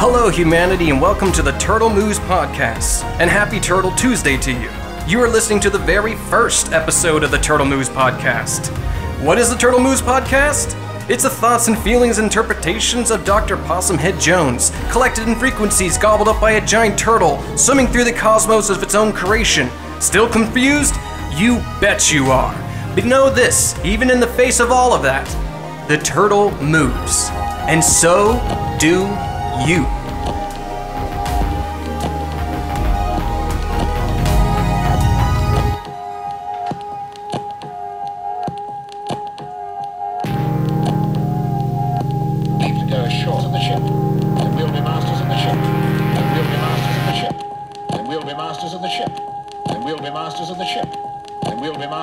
Hello, humanity, and welcome to the Turtle Moves Podcast. And happy Turtle Tuesday to you. You are listening to the very first episode of the Turtle Moves Podcast. What is the Turtle Moves Podcast? It's the thoughts and feelings interpretations of Dr. Possumhead Jones, collected in frequencies gobbled up by a giant turtle, swimming through the cosmos of its own creation. Still confused? You bet you are. But know this, even in the face of all of that, the turtle moves. And so do you.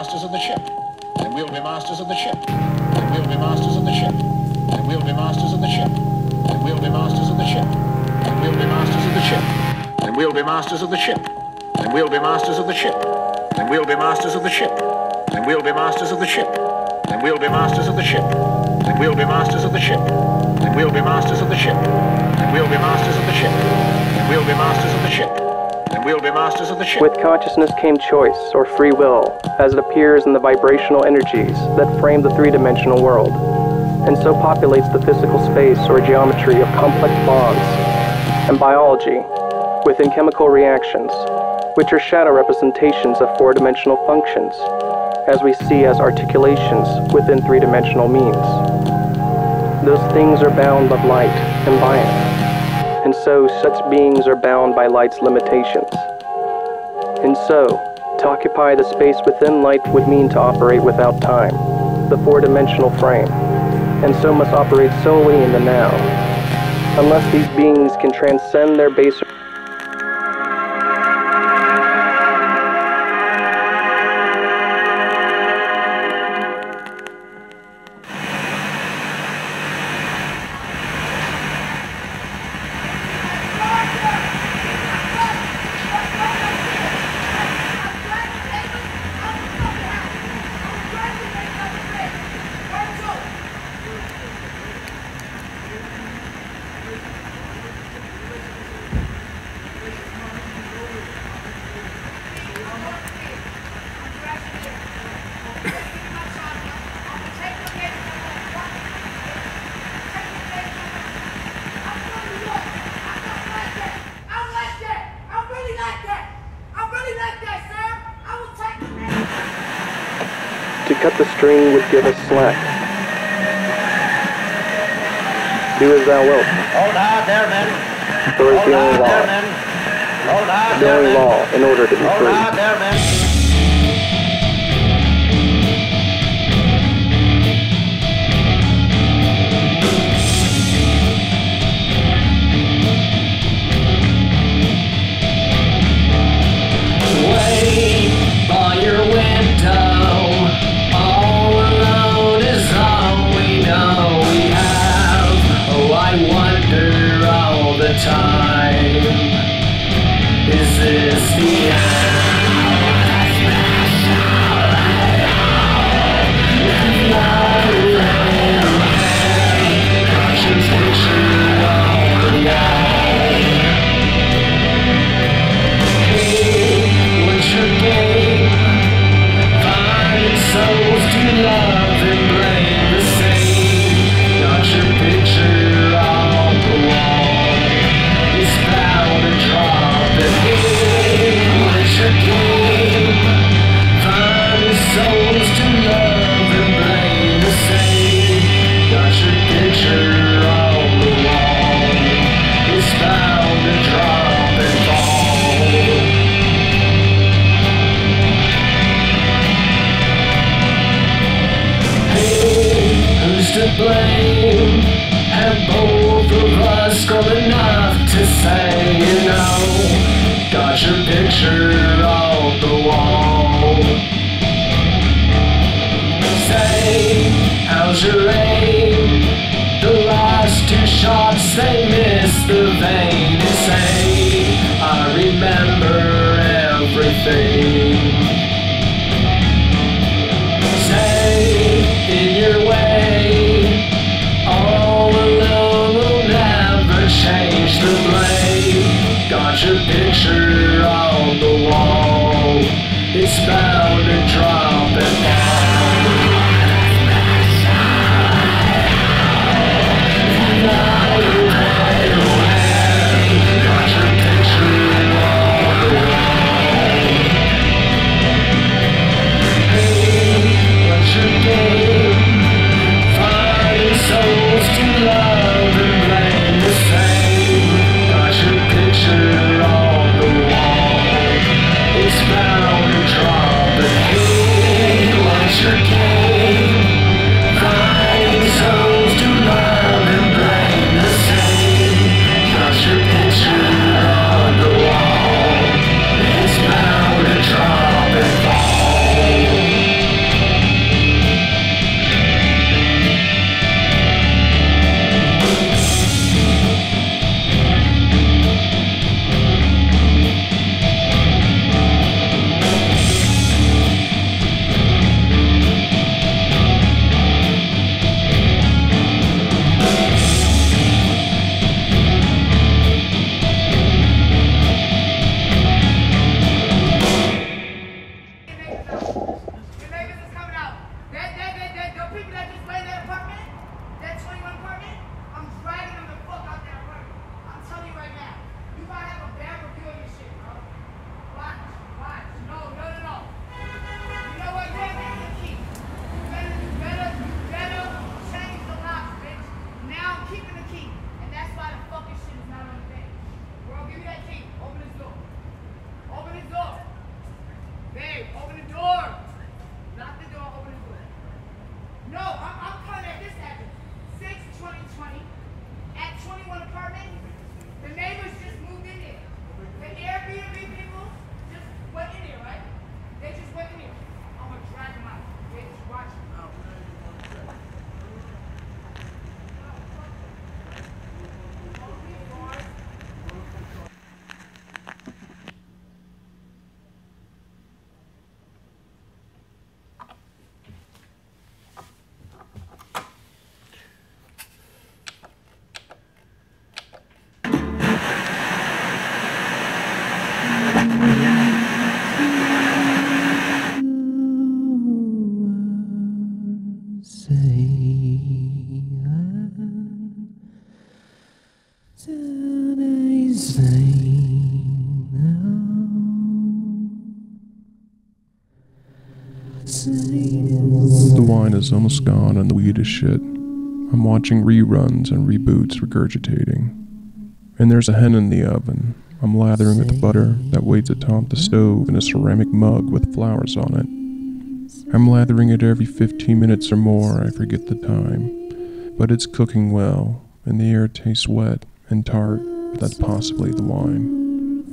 Masters of the ship. Then we'll be masters of the ship. Then we'll be masters of the ship. Then we'll be masters of the ship. Then we'll be masters of the ship. Then we'll be masters of the ship. Then we'll be masters of the ship. Then we'll be masters of the ship. Then we'll be masters of the ship. Then we'll be masters of the ship. Then we'll be masters of the ship. Then we'll be masters of the ship. Then we'll be masters of the ship. Then we'll be masters of the ship. Then we'll be masters of the ship. We'll be masters of the ship. With consciousness came choice, or free will, as it appears in the vibrational energies that frame the three dimensional world, and so populates the physical space or geometry of complex bonds, and biology, within chemical reactions, which are shadow representations of four dimensional functions, as we see as articulations within three dimensional means. Those things are bound of light and by it, and so such beings are bound by light's limitations. And so, to occupy the space within light would mean to operate without time, the four dimensional frame, and so must operate solely in the now. Unless these beings can transcend their baser. To cut the string would give us slack. Do as thou wilt. Hold hard there, men. So is the only there, law. men. Hold hard The there, only law in order to be Hold free. Blame? Have both of us got enough to say, you know? Got your picture on the wall. Say, how's your aim? The last two shots, they missed the vein. Say, I remember everything. The wine is almost gone and the weed is shit. I'm watching reruns and reboots regurgitating. And there's a hen in the oven. I'm lathering with butter that waits atop the stove in a ceramic mug with flowers on it. I'm lathering it every 15 minutes or more, I forget the time. But it's cooking well, and the air tastes wet and tart, but that's possibly the wine.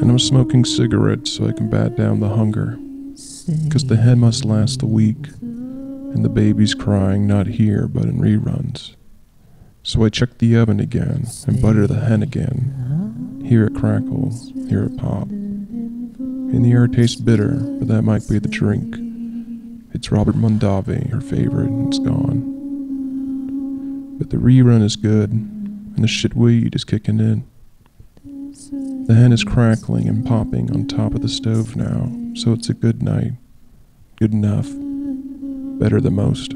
And I'm smoking cigarettes so I can bat down the hunger. Because the hen must last a week, and the baby's crying not here but in reruns. So I check the oven again and butter the hen again. Hear it crackle, hear it pop. And the air tastes bitter, but that might be the drink. It's Robert Mondavi, her favorite, and it's gone. But the rerun is good, and the shit weed is kicking in. The hen is crackling and popping on top of the stove now, so it's a good night. Good enough. Better than most.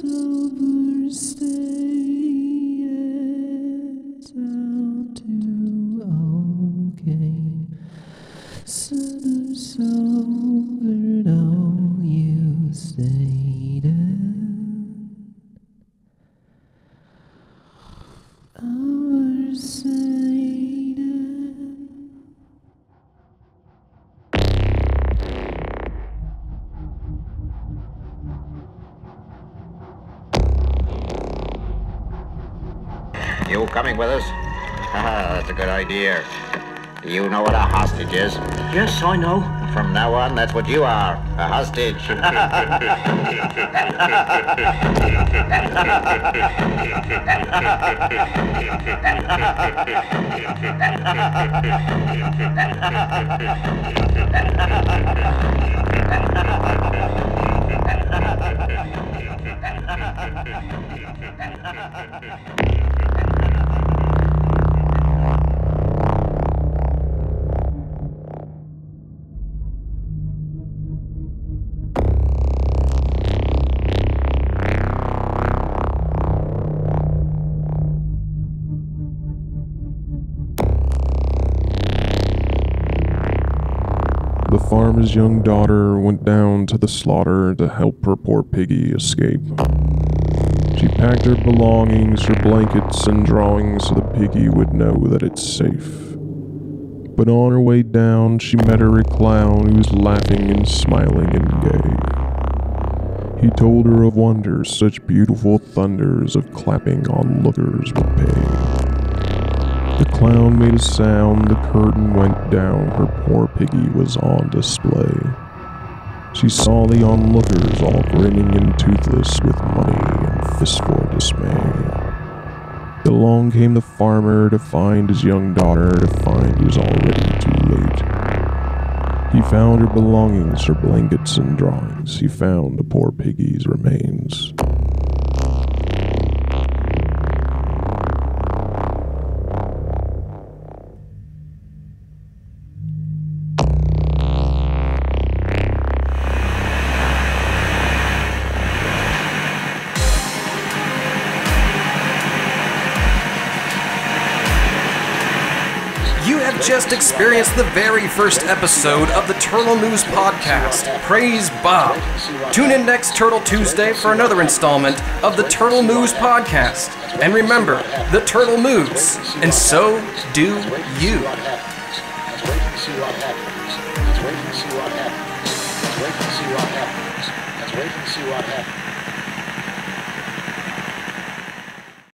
You coming with us? Ah, that's a good idea. Do you know what a hostage is? Yes, I know. From now on, that's what you are, a hostage. Farmer's young daughter went down to the slaughter to help her poor piggy escape. She packed her belongings, her blankets, and drawings so the piggy would know that it's safe. But on her way down, she met her a clown who was laughing and smiling and gay. He told her of wonders, such beautiful thunders of clapping onlookers would pay. The clown made a sound, the curtain went down, her poor piggy was on display. She saw the onlookers all grinning and toothless with money and fistful dismay. Along came the farmer to find his young daughter, to find he was already too late. He found her belongings, her blankets and drawings. He found the poor piggy's remains. Just experienced the very first episode of the Turtle Moves Podcast. Praise Bob. Tune in next Turtle Tuesday for another installment of the Turtle Moves Podcast. And remember, the turtle moves, and so do you. Wait and see what happens.